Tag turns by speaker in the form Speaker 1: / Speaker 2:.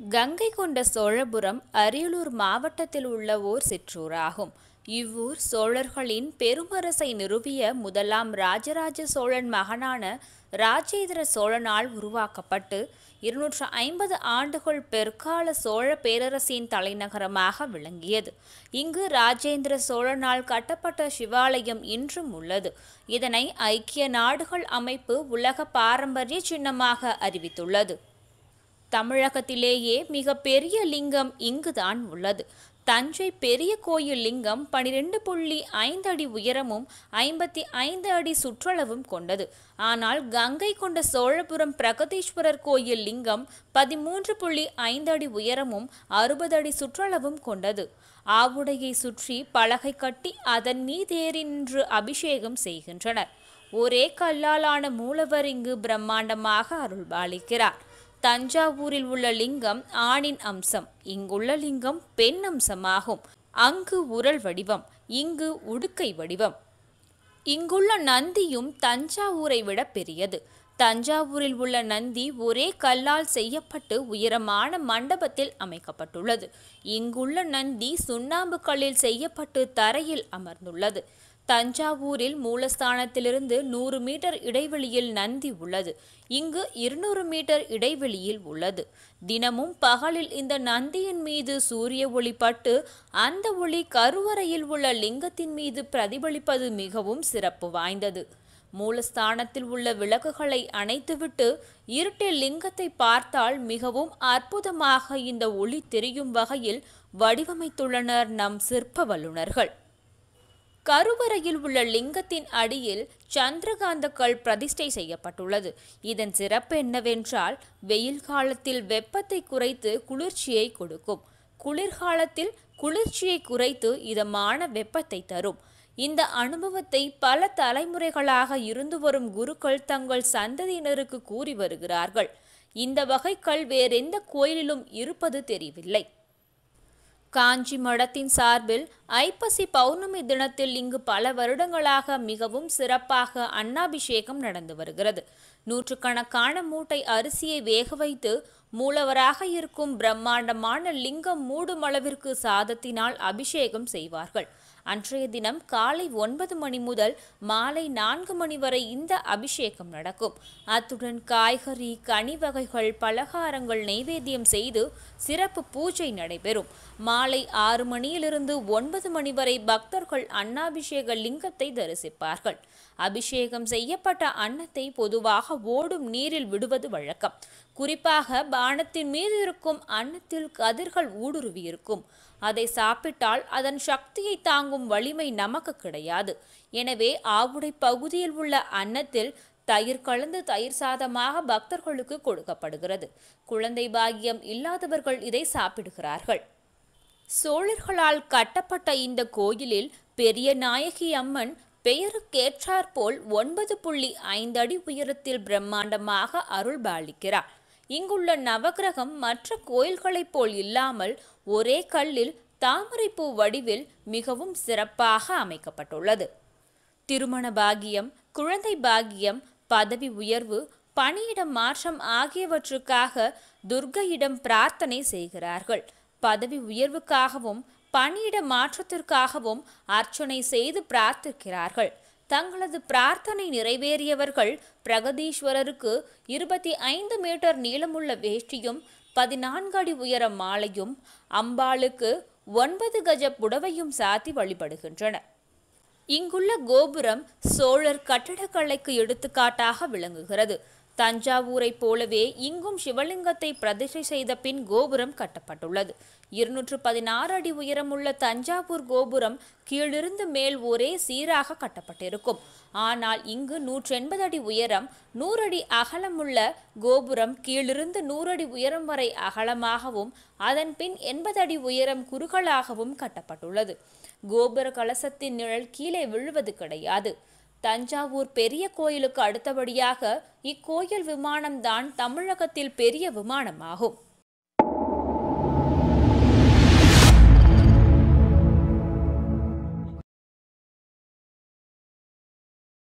Speaker 1: கங்கை கொண்ட சோழபுரம் அரியலூர் மாவட்டத்தில் உள்ள ஓர் சிற்றூராகும். இவ்வூர் சோழர்களின் பெருமரசை நிறுவிய முதலாம் ராஜராஜ சோழன் மகனான ராஜேந்திர சோழனால் உருவாக்கப்பட்டு இருநூற்று ஐம்பது ஆண்டுகள் பெற்கால சோழ பேரரசின் தலைநகரமாக விளங்கியது. இங்கு ராஜேந்திர சோழனால் கட்டப்பட்ட சிவாலயம் இன்றும் உள்ளது. இதனை ஐக்கிய நாடுகள் அமைப்பு உலக பாரம்பரிய சின்னமாக அறிவித்துள்ளது. தமிழகத்திலேயே மிக பெரிய லிங்கம் இங்குதான் உள்ளது. தஞ்சை பெரிய கோயில் லிங்கம் பனிரெண்டு புள்ளி ஐந்து அடி உயரமும் ஐம்பத்தி ஐந்து அடி சுற்றளவும் கொண்டது. ஆனால் கங்கை கொண்ட சோழபுரம் பிரகதீஸ்வரர் கோயில் லிங்கம் பதிமூன்று புள்ளி ஐந்து அடி உயரமும் அறுபது அடி சுற்றளவும் கொண்டது. ஆவுடையை சுற்றி பலகை கட்டி அதன் மீதேறி நின்று அபிஷேகம் செய்கின்றனர். ஒரே கல்லாலான மூலவர் இங்கு பிரம்மாண்டமாக அருள்பாலிக்கிறார். தஞ்சாவூரில் உள்ள லிங்கம் ஆணின் அம்சம். இங்குள்ள லிங்கம் பெண் அம்சமாகும். அங்கு உரல் வடிவம் இங்கு உடுக்கை வடிவம். இங்குள்ள நந்தியும் தஞ்சாவூரை விட பெரியது. தஞ்சாவூரில் உள்ள நந்தி ஒரே கல்லால் செய்யப்பட்டு உயரமான மண்டபத்தில் அமைக்கப்பட்டுள்ளது. இங்குள்ள நந்தி சுண்ணாம்பு கல்லில் செய்யப்பட்டு தரையில் அமர்ந்துள்ளது. தஞ்சாவூரில் மூலஸ்தானத்திலிருந்து நூறு மீட்டர் இடைவெளியில் நந்தி உள்ளது. இங்கு இருநூறு மீட்டர் இடைவெளியில் உள்ளது. தினமும் பகலில் இந்த நந்தியின் மீது சூரிய ஒளி பட்டு அந்த ஒளி கருவறையில் உள்ள லிங்கத்தின் மீது பிரதிபலிப்பது மிகவும் சிறப்பு வாய்ந்தது. மூலஸ்தானத்தில் உள்ள விளக்குகளை அணைத்துவிட்டு இருட்டில் லிங்கத்தை பார்த்தால் மிகவும் அற்புதமாக இந்த ஒளி தெரியும் வகையில் வடிவமைத்துள்ளனர் நம் சிற்ப வல்லுநர்கள். கருவறையில் உள்ள லிங்கத்தின் அடியில் சந்திரகாந்த கல் பிரதிஷ்டை செய்யப்பட்டுள்ளது. இதன் சிறப்பு என்னவென்றால் வெயில் காலத்தில் வெப்பத்தை குறைத்து குளிர்ச்சியை கொடுக்கும். குளிர்காலத்தில் குளிர்ச்சியை குறைத்து இதமான வெப்பத்தை தரும். இந்த அனுபவத்தை பல தலைமுறைகளாக இருந்து வரும் குருக்கள் தங்கள் சந்ததியினருக்கு கூறி வருகிறார்கள். இந்த வகை கல் வேறெந்த கோயிலிலும் இருப்பது தெரியவில்லை. காஞ்சி மடத்தின் சார்பில் ஐப்பசி பௌர்ணமி தினத்தில் இங்கு பல வருடங்களாக மிகவும் சிறப்பாக அன்னாபிஷேகம் நடந்து வருகிறது. நூற்றுக்கணக்கான மூட்டை அரிசியை வேக வைத்து மூலவராக இருக்கும் பிரம்மாண்டமான லிங்கம் மூடும் அளவிற்கு சாதத்தினால் அபிஷேகம் செய்வார்கள். அன்றைய தினம் காலை ஒன்பது மணி முதல் மாலை நான்கு மணி வரை இந்த அபிஷேகம் நடக்கும். அத்துடன் காய்கறி கனி வகைகள் பலகாரங்கள் நைவேத்தியம் செய்து சிறப்பு பூஜை நடைபெறும். மாலை ஆறு மணியிலிருந்து ஒன்பது மணி வரை பக்தர்கள் அன்னாபிஷேக லிங்கத்தை தரிசிப்பார்கள். அபிஷேகம் செய்யப்பட்ட அன்னத்தை பொதுவாக ஓடும் நீரில் விடுவது வழக்கம். குறிப்பாக பானத்தின் மீது இருக்கும் அன்னத்தில் கதிர்கள் ஊடுருவி இருக்கும் அதை சாப்பிட்டால் அதன் சக்தியை தாங்கும் வலிமை நமக்கு கிடையாது. எனவே ஆவுடை பகுதியில் உள்ள அன்னத்தில் தயிர் கலந்து தயிர் சாதமாக பக்தர்களுக்கு கொடுக்கப்படுகிறது. குழந்தை பாக்கியம் இல்லாதவர்கள் இதை சாப்பிடுகிறார்கள். சோழர்களால் கட்டப்பட்ட இந்த கோயிலில் பெரிய நாயகி அம்மன் பெயருக்கேற்றாற்போல் ஒன்பது புள்ளி ஐந்து அடி உயரத்தில் பிரம்மாண்டமாக அருள் பாலிக்கிறார் இங்குள்ள நவகிரகம் மற்ற கோயில்களைப் போல் இல்லாமல் ஒரே கல்லில் தாமரைப்பூ வடிவில் மிகவும் சிறப்பாக அமைக்கப்பட்டுள்ளது. திருமண பாகியம் குழந்தை பாகியம் பதவி உயர்வு பணியிடம் மாற்றம் ஆகியவற்றுக்காக துர்கையிடம் பிரார்த்தனை செய்கிறார்கள். பதவி உயர்வுக்காகவும் பணியிட மாற்றத்திற்காகவும் அர்ச்சனை செய்து பிரார்த்திக்கிறார்கள். தங்களது பிரார்த்தனை நிறைவேறியவர்கள் பிரகதீஸ்வரருக்கு இருபத்தி ஐந்து மீட்டர் நீளமுள்ள வேஷ்டியும் பதினான்கு அடி உயர மாலையும் அம்பாளுக்கு ஒன்பது கஜ புடவையும் சாத்தி வழிபடுகின்றனர் இங்குள்ள கோபுரம் சோழர் கட்டடக்கலைக்கு எடுத்துக்காட்டாக விளங்குகிறது. தஞ்சாவூரைப் போலவே இங்கும் சிவலிங்கத்தை பிரதிஷ்டை செய்த பின் கோபுரம் கட்டப்பட்டுள்ளது. இருநூற்று பதினாறு அடி உயரமுள்ள தஞ்சாவூர் கோபுரம் கீழிருந்து மேல் ஒரே சீராக கட்டப்பட்டிருக்கும். ஆனால் இங்கு நூற்றி எண்பது அடி உயரம் நூறு அடி அகலமுள்ள கோபுரம் கீழிருந்து நூறு அடி உயரம் வரை அகலமாகவும் அதன் பின் எண்பது அடி உயரம் குறுகலாகவும் கட்டப்பட்டுள்ளது. கோபுர கலசத்தின் நிழல் கீழே விழுவது கிடையாது. தஞ்சாவூர் பெரிய கோயிலுக்கு அடுத்தபடியாக இக்கோயில் விமானம்தான் தமிழகத்தில் பெரிய விமானமாகும்.